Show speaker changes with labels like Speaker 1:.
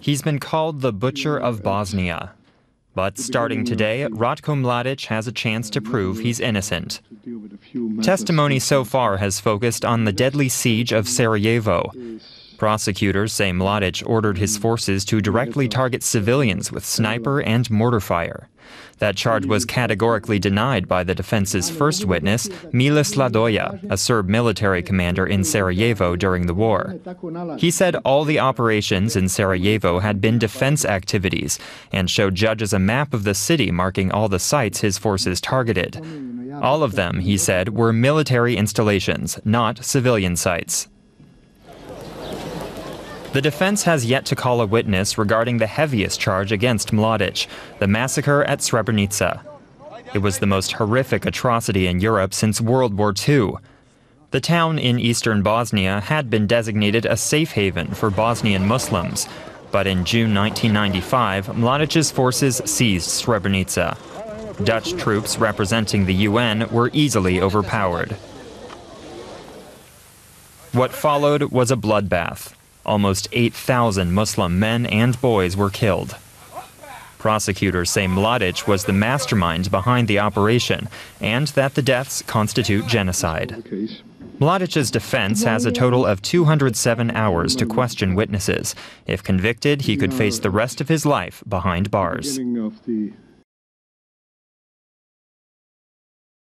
Speaker 1: He's been called the Butcher of Bosnia. But starting today, Ratko Mladic has a chance to prove he's innocent. Testimony so far has focused on the deadly siege of Sarajevo. Prosecutors say Mladic ordered his forces to directly target civilians with sniper and mortar fire. That charge was categorically denied by the defense's first witness, Mile Sladoja, a Serb military commander in Sarajevo during the war. He said all the operations in Sarajevo had been defense activities and showed judges a map of the city marking all the sites his forces targeted. All of them, he said, were military installations, not civilian sites. The defense has yet to call a witness regarding the heaviest charge against Mladic, the massacre at Srebrenica. It was the most horrific atrocity in Europe since World War II. The town in eastern Bosnia had been designated a safe haven for Bosnian Muslims, but in June 1995, Mladic's forces seized Srebrenica. Dutch troops representing the UN were easily overpowered. What followed was a bloodbath. Almost 8,000 Muslim men and boys were killed. Prosecutors say Mladic was the mastermind behind the operation and that the deaths constitute genocide. Mladic's defense has a total of 207 hours to question witnesses. If convicted, he could face the rest of his life behind bars.